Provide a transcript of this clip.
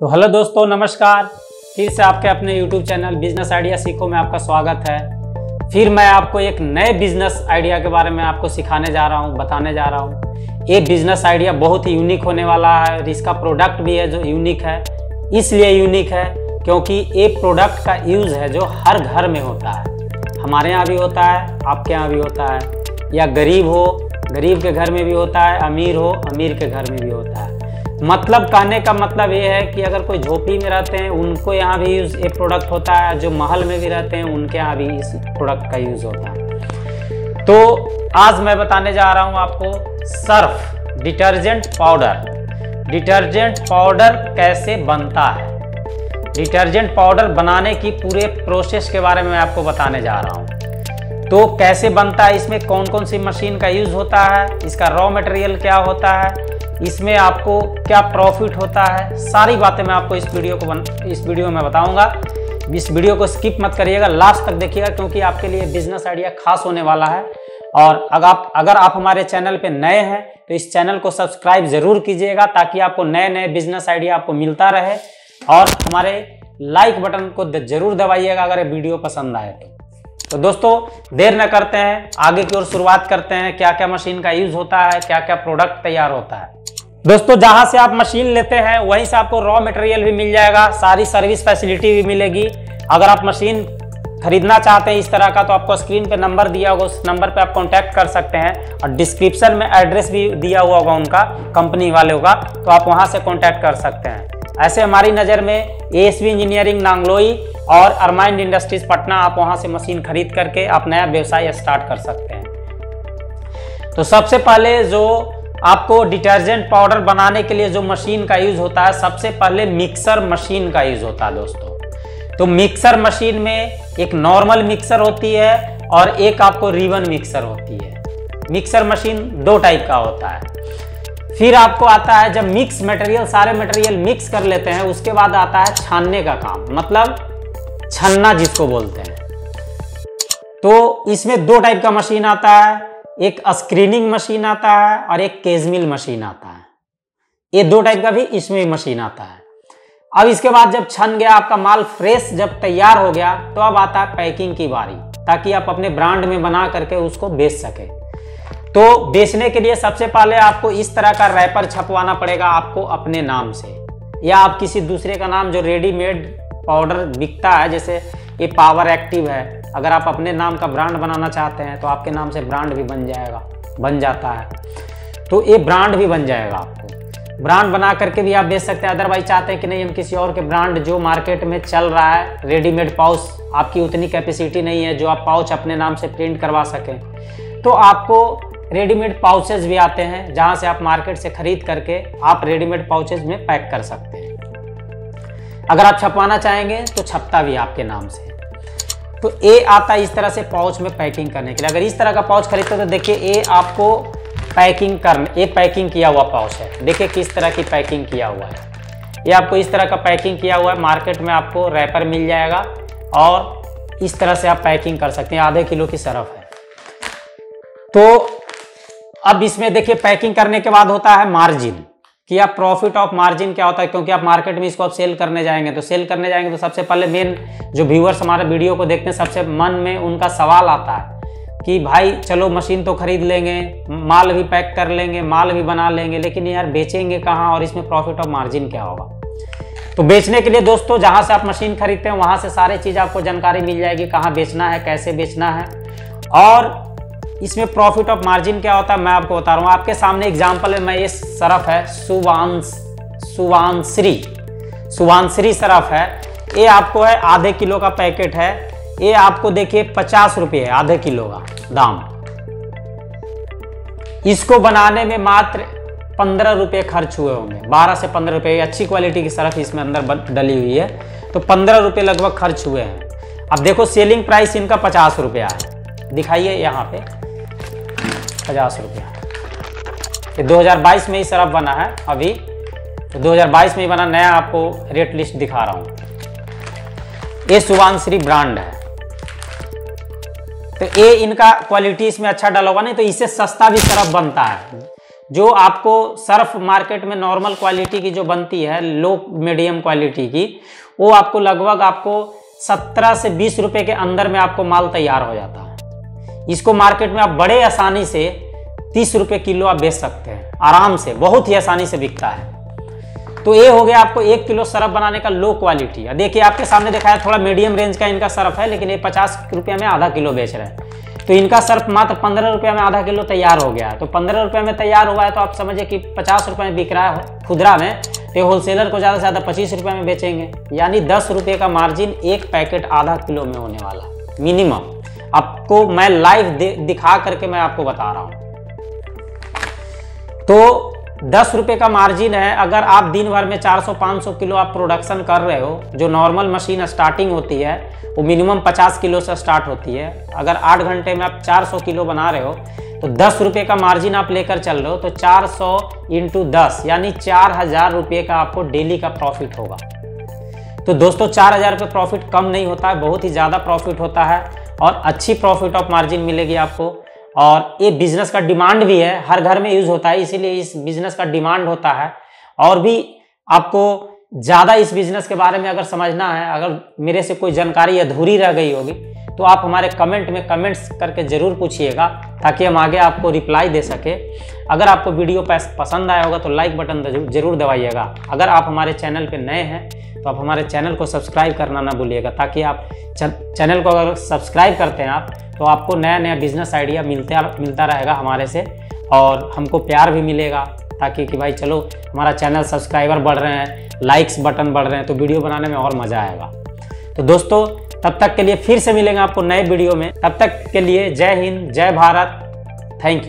तो हेलो दोस्तों, नमस्कार। फिर से आपके अपने यूट्यूब चैनल बिज़नेस आइडिया सीखो में आपका स्वागत है। फिर मैं आपको एक नए बिज़नेस आइडिया के बारे में आपको सिखाने जा रहा हूँ, बताने जा रहा हूँ। ये बिज़नेस आइडिया बहुत ही यूनिक होने वाला है इसका प्रोडक्ट भी है जो यूनिक है। इसलिए यूनिक है क्योंकि ये प्रोडक्ट का यूज़ है जो हर घर में होता है। हमारे यहाँ भी होता है, आपके यहाँ भी होता है। या गरीब हो, गरीब के घर में भी होता है, अमीर हो, अमीर के घर में भी मतलब कहने का मतलब ये है कि अगर कोई झोपड़ी में रहते हैं, उनको यहाँ भी यूज़ ये प्रोडक्ट होता है, जो महल में भी रहते हैं, उनके यहाँ भी इस प्रोडक्ट का यूज़ होता है। तो आज मैं बताने जा रहा हूँ आपको Surf detergent powder detergent powder कैसे बनता है? डिटर्जेंट पाउडर बनाने की पूरे प्रोसेस के बारे में मैं आपको बताने जा रहा हूँ। तो कैसे बनता है, इसमें कौन कौन सी मशीन का यूज़ होता है, इसका रॉ मटेरियल क्या होता है इसमें आपको क्या प्रॉफिट होता है, सारी बातें मैं आपको इस वीडियो को बन, इस वीडियो में बताऊँगा। इस वीडियो को स्किप मत करिएगा लास्ट तक देखिएगा, क्योंकि आपके लिए बिज़नेस आइडिया खास होने वाला है। और अगर आप अगर आप हमारे चैनल पे नए हैं तो इस चैनल को सब्सक्राइब ज़रूर कीजिएगा, ताकि आपको नए नए बिज़नेस आइडिया आपको मिलता रहे। और हमारे लाइक बटन को ज़रूर दबाइएगा, अगर वीडियो पसंद आए तो। तो दोस्तों, देर न करते हैं, आगे की ओर शुरुआत करते हैं क्या क्या मशीन का यूज़ होता है क्या क्या प्रोडक्ट तैयार होता है। दोस्तों, जहाँ से आप मशीन लेते हैं, वहीं से आपको रॉ मटेरियल भी मिल जाएगा, सारी सर्विस फैसिलिटी भी मिलेगी। अगर आप मशीन खरीदना चाहते हैं इस तरह का तो आपको स्क्रीन पे नंबर दिया होगा, उस नंबर पे आप कांटेक्ट कर सकते हैं। और डिस्क्रिप्शन में एड्रेस भी दिया हुआ होगा उनका कंपनी वाले का तो आप वहाँ से कांटेक्ट कर सकते हैं। ऐसे हमारी नज़र में ए इंजीनियरिंग नांगलोई और अरमाइंड इंडस्ट्रीज़ पटना, आप वहाँ से मशीन खरीद करके आप नया व्यवसाय स्टार्ट कर सकते हैं। तो सबसे पहले जो आपको डिटर्जेंट पाउडर बनाने के लिए जो मशीन का यूज़ होता है, सबसे पहले मिक्सर मशीन का यूज़ होता है दोस्तों। तो मिक्सर मशीन में एक नॉर्मल मिक्सर होती है और एक आपको रिवन मिक्सर होती है। मिक्सर मशीन दो टाइप का होता है। फिर आपको आता है जब मिक्स मटेरियल सारे मटेरियल मिक्स कर लेते हैं, उसके बाद आता है छानने का काम। मतलब छन्ना जिसको बोलते हैं। तो इसमें दो टाइप का मशीन आता है। एक स्क्रीनिंग मशीन आता है और एक केजमिल मशीन आता है। ये दो टाइप का भी इसमें मशीन आता है। अब इसके बाद जब छन गया, आपका माल फ्रेश जब तैयार हो गया तो अब आता है पैकिंग की बारी, ताकि आप अपने ब्रांड में बना करके उसको बेच सके। तो बेचने के लिए सबसे पहले आपको इस तरह का रैपर छपवाना पड़ेगा आपको अपने नाम से, या आप किसी दूसरे का नाम जो रेडीमेड पाउडर बिकता है, जैसे ये पावर एक्टिव है। अगर आप अपने नाम का ब्रांड बनाना चाहते हैं तो आपके नाम से ब्रांड भी बन जाएगा, बन जाता है। तो ये ब्रांड भी बन जाएगा आपको। ब्रांड बना करके भी आप बेच सकते हैं। अदरवाइज़ चाहते हैं कि नहीं, हम किसी और के ब्रांड जो मार्केट में चल रहा है रेडीमेड पाउच आपकी उतनी कैपेसिटी नहीं है, जो आप पाउच अपने नाम से प्रिंट करवा सकें तो आपको रेडीमेड पाउचेज भी आते हैं, जहाँ से आप मार्केट से खरीद करके आप रेडीमेड पाउचेज में पैक कर सकते हैं। अगर आप छपवाना चाहेंगे तो छपता भी आपके नाम से। तो ए आता है इस तरह से पाउच में पैकिंग करने के लिए। अगर इस तरह का पाउच खरीदते हो तो देखिए ए आपको पैकिंग कर एक पैकिंग किया हुआ पाउच है। देखिए किस तरह की पैकिंग किया हुआ है। ये आपको इस तरह का पैकिंग किया हुआ है। मार्केट में आपको रैपर मिल जाएगा और इस तरह से आप पैकिंग कर सकते हैं। आधे किलो की सरफ है। तो अब इसमें देखिए, पैकिंग करने के बाद होता है मार्जिन। कि आप प्रॉफिट ऑफ़ मार्जिन क्या होता है? क्योंकि आप मार्केट में इसको आप सेल करने जाएँगे तो सेल करने जाएँगे तो सबसे पहले मेन जो व्यूअर्स हमारे वीडियो को देखते हैं, सबसे मन में उनका सवाल आता है कि भाई, चलो मशीन तो खरीद लेंगे, माल भी पैक कर लेंगे, माल भी बना लेंगे, लेकिन यार बेचेंगे कहाँ और इसमें प्रॉफिट ऑफ़ मार्जिन क्या होगा? तो बेचने के लिए दोस्तों, जहाँ से आप मशीन खरीदते हैं, वहाँ से सारी चीज़ आपको जानकारी मिल जाएगी कहाँ बेचना है, कैसे बेचना है। और इसमें प्रॉफिट ऑफ़ मार्जिन क्या होता है, मैं आपको बता रहा हूँ। आपके सामने एग्ज़ाम्पल है मैं ये सरफ है, सुवांस सुवांश्री सुवांश्री सरफ है। ये आपको है, आधे किलो का पैकेट है। ये आपको देखिए, पचास रुपये है, आधे किलो का दाम। इसको बनाने में मात्र पंद्रह रुपये खर्च हुए होंगे। बारह से पंद्रह रुपये अच्छी क्वालिटी की सरफ इसमें अंदर डली हुई है। तो पंद्रह रुपये लगभग खर्च हुए हैं। अब देखो सेलिंग प्राइस इनका पचास रुपया है। दिखाइए यहाँ पे। पचास रुपया। ये 2022 में ही सरफ बना है, अभी। तो 2022 में ही बना, नया आपको रेट लिस्ट दिखा रहा हूँ। ये सुवानश्री ब्रांड है। तो ये इनका क्वालिटी इसमें अच्छा डाला होगा, नहीं तो इससे सस्ता भी सरफ बनता है। जो आपको सर्फ मार्केट में नॉर्मल क्वालिटी की जो बनती है लो मीडियम क्वालिटी की, वो आपको लगभग आपको 17 से 20 रुपए के अंदर में आपको माल तैयार हो जाता। है इसको मार्केट में आप बड़े आसानी से 30 रुपए किलो आप बेच सकते हैं। आराम से, बहुत ही आसानी से बिकता है। तो ये हो गया आपको एक किलो सरफ बनाने का लो क्वालिटी देखिए, आपके सामने दिखाया थोड़ा मीडियम रेंज का इनका सरफ है, लेकिन ये पचास रुपये में आधा किलो बेच रहे हैं। तो इनका सर्फ मात्र पंद्रह रुपये में आधा किलो तैयार हो गया। है तो पंद्रह रुपये में तैयार हुआ है तो आप समझिए कि पचास रुपये में बिक रहा है, खुदरा में। तो होलसेलर को ज़्यादा से ज़्यादा पच्चीस रुपये में बेचेंगे। यानी दस रुपये का मार्जिन एक पैकेट आधा किलो में होने वाला मिनिमम आपको मैं लाइव दिखा करके मैं आपको बता रहा हूँ। तो दस रुपये का मार्जिन है, अगर आप दिन भर में 400-500 किलो आप प्रोडक्शन कर रहे हो, जो नॉर्मल मशीन स्टार्टिंग होती है, वो मिनिमम 50 किलो से स्टार्ट होती है। अगर आठ घंटे में आप 400 किलो बना रहे हो तो दस रुपये का मार्जिन आप लेकर चल रहे हो तो 400 सौ इंटू दस, यानी चार हज़ार रुपये का आपको डेली का प्रॉफिट होगा। तो दोस्तों, चार हज़ार रुपये प्रॉफिट कम नहीं होता है, बहुत ही ज़्यादा प्रॉफिट होता है। और अच्छी प्रॉफिट ऑफ़ मार्जिन मिलेगी आपको। और ये बिज़नेस का डिमांड भी है, हर घर में यूज़ होता है, इसीलिए इस बिज़नेस का डिमांड होता है। और भी आपको ज़्यादा इस बिज़नेस के बारे में अगर समझना है, अगर मेरे से कोई जानकारी अधूरी रह गई होगी तो आप हमारे कमेंट में कमेंट्स करके ज़रूर पूछिएगा, ताकि हम आगे आपको रिप्लाई दे सके। अगर आपको वीडियो पसंद आया होगा तो लाइक बटन ज़रूर दबाइएगा। अगर आप हमारे चैनल पर नए हैं तो आप हमारे चैनल को सब्सक्राइब करना ना भूलिएगा, ताकि आप चैनल को अगर सब्सक्राइब करते हैं आप तो आपको नया नया बिज़नेस आइडिया मिलता मिलता रहेगा हमारे से, और हमको प्यार भी मिलेगा, ताकि कि भाई चलो, हमारा चैनल सब्सक्राइबर बढ़ रहे हैं लाइक्स बटन बढ़ रहे हैं तो वीडियो बनाने में और मज़ा आएगा। तो दोस्तों, तब तक के लिए फिर से मिलेंगे आपको नए वीडियो में। तब तक के लिए जय हिंद, जय भारत। Thank you